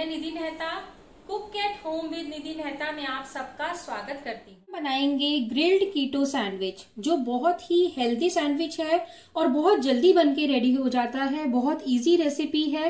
मैं Nidhi Mehta cook at home with Nidhi Mehta में आप सबका स्वागत करती हूँ। बनाएँगे ग्रिल्ड कीटो सैंडविच जो बहुत ही हेल्दी सैंडविच है और बहुत जल्दी बन के रेडी हो जाता है बहुत इजी रेसिपी है।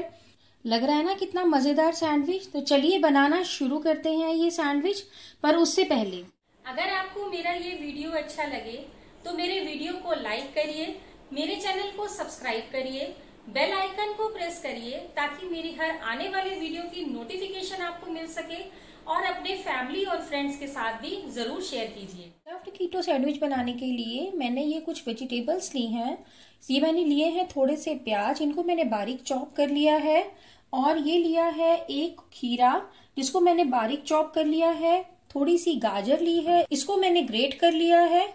लग रहा है ना कितना मज़ेदार सैंडविच? तो चलिए बनाना शुरू करते हैं ये सैंडविच पर उससे पहले। अगर आपको मेरा ये वीडियो अच्छा लगे तो मेरे वीडियो को लाइक करिए मेरे चैनल को सब्सक्राइब करिए बेल आइकन को प्रेस करिए ताकि मेरी हर आने वाले वीडियो की नोटिफिकेशन आपको मिल सके और अपने फैमिली और फ्रेंड्स के साथ भी ज़रूर शेयर कीजिए। कीटो सैंडविच बनाने के लिए मैंने ये कुछ वेजिटेबल्स ली हैं। ये मैंने लिए हैं थोड़े से प्याज, इनको मैंने बारीक चॉप कर लिया है और ये लिया है एक खीरा, जिसको मैंने बारीक चॉप कर लिया है, थोड़ी सी गाजर ली है, इसको मैंने ग्रेट कर लिया है।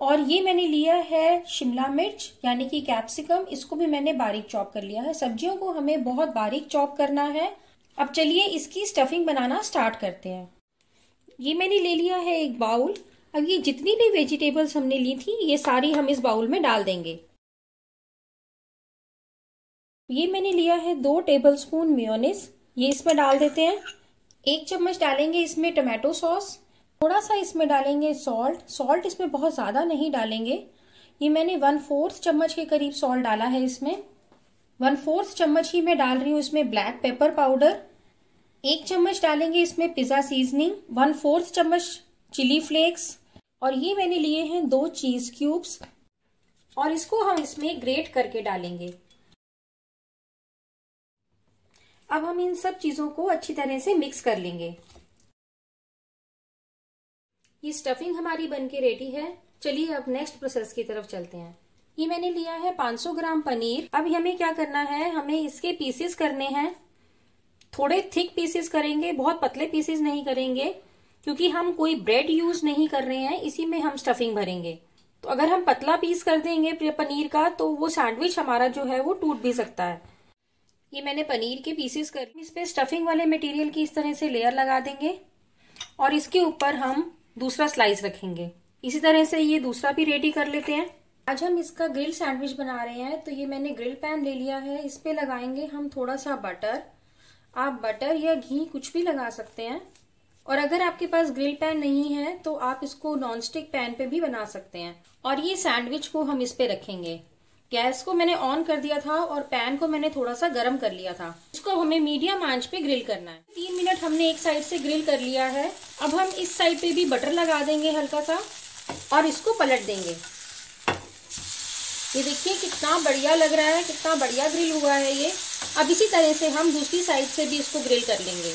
और ये मैंने लिया है शिमला मिर्च, यानी कि कैप्सिकम इसको भी मैंने बारीक चॉप कर लिया है। सब्जियों को हमें बहुत बारीक चॉप करना है। अब चलिए इसकी स्टफिंग बनाना स्टार्ट करते हैं। ये मैंने ले लिया है एक बाउल अब ये जितनी भी वेजिटेबल्स हमने ली थी, ये सारी हम इस बाउल में डाल देंगे। ये मैंने लिया है दो टेबल स्पून मेयोनिस ये इसमें डाल देते हैं। एक चम्मच डालेंगे इसमें टमाटो सॉस थोड़ा सा इसमें डालेंगे सॉल्ट सॉल्ट इसमें बहुत ज़्यादा नहीं डालेंगे. ये मैंने वन फोर्थ चम्मच के करीब सॉल्ट डाला है इसमें. वन फोर्थ चम्मच ही मैं डाल रही हूँ इसमें ब्लैक पेपर पाउडर एक चम्मच डालेंगे इसमें पिज़्ज़ा सीजनिंग वन फोर्थ चम्मच चिली फ्लेक्स और ये मैंने लिए हैं दो चीज़ क्यूब्स और इसको हम इसमें ग्रेट करके डालेंगे. अब हम इन सब चीज़ों को अच्छी तरह से मिक्स कर लेंगे. ये स्टफिंग हमारी बन के रेडी है। चलिए अब नेक्स्ट प्रोसेस की तरफ़ चलते हैं। ये मैंने लिया है 500 ग्राम पनीर। अब हमें क्या करना है? हमें इसके पीसेस करने हैं। थोड़े थिक पीसेस करेंगे, बहुत पतले पीसेस नहीं करेंगे, क्योंकि हम कोई ब्रेड यूज़ नहीं कर रहे हैं, इसी में हम स्टफिंग भरेंगे। तो अगर हम पतला पीस कर देंगे पनीर का तो वो सैंडविच हमारा जो है वो टूट भी सकता है। ये मैंने पनीर के पीसेस कर इस पे स्टफिंग वाले मटेरियल की इस तरह से लेयर लगा देंगे। और इसके ऊपर हम दूसरा स्लाइस रखेंगे। इसी तरह से ये दूसरा भी रेडी कर लेते हैं। आज हम इसका ग्रिल सैंडविच बना रहे हैं तो ये मैंने ग्रिल पैन ले लिया है। इस पे लगाएँगे हम थोड़ा सा बटर आप बटर या घी कुछ भी लगा सकते हैं। और अगर आपके पास ग्रिल पैन नहीं है तो आप इसको नॉनस्टिक पैन पे भी बना सकते हैं। और ये सैंडविच को हम इस पे रखेंगे। गैस को मैंने ऑन कर दिया था और पैन को मैंने थोड़ा सा गर्म कर लिया था। इसको हमें मीडियम आँच पे ग्रिल करना है। तीन मिनट हमने एक साइड से ग्रिल कर लिया है। अब हम इस साइड पे भी बटर लगा देंगे हल्का सा और इसको पलट देंगे। ये देखिए कितना बढ़िया लग रहा है, कितना बढ़िया ग्रिल हुआ है ये। अब इसी तरह से हम दूसरी साइड से भी इसको ग्रिल कर लेंगे।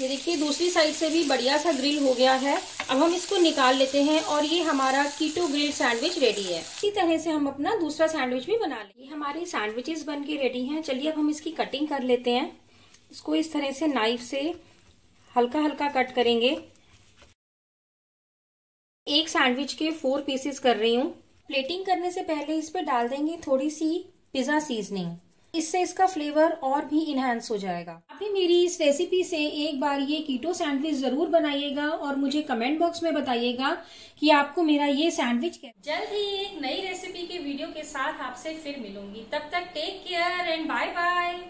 ये देखिए, दूसरी साइड से भी बढ़िया सा ग्रिल हो गया है। अब हम इसको निकाल लेते हैं और ये हमारा कीटो ग्रिल सैंडविच रेडी है। इसी तरह से हम अपना दूसरा सैंडविच भी बना लेंगे। हमारे सैंडविचेस बन के रेडी हैं। चलिए, अब हम इसकी कटिंग कर लेते हैं। इसको इस तरह से नाइफ से हल्का हल्का कट करेंगे। एक सैंडविच के फोर पीसेस कर रही हूँ। प्लेटिंग करने से पहले इस पर डाल देंगे थोड़ी सी पिज्जा सीजनिंग इससे इसका फ्लेवर और भी इनहेंस हो जाएगा। आप भी मेरी इस रेसिपी से एक बार ये कीटो सैंडविच ज़रूर बनाइएगा और मुझे कमेंट बॉक्स में बताइएगा कि आपको मेरा ये सैंडविच क्या जल्द ही एक नई रेसिपी के वीडियो के साथ आपसे फिर मिलूँगी। तब तक take care and bye bye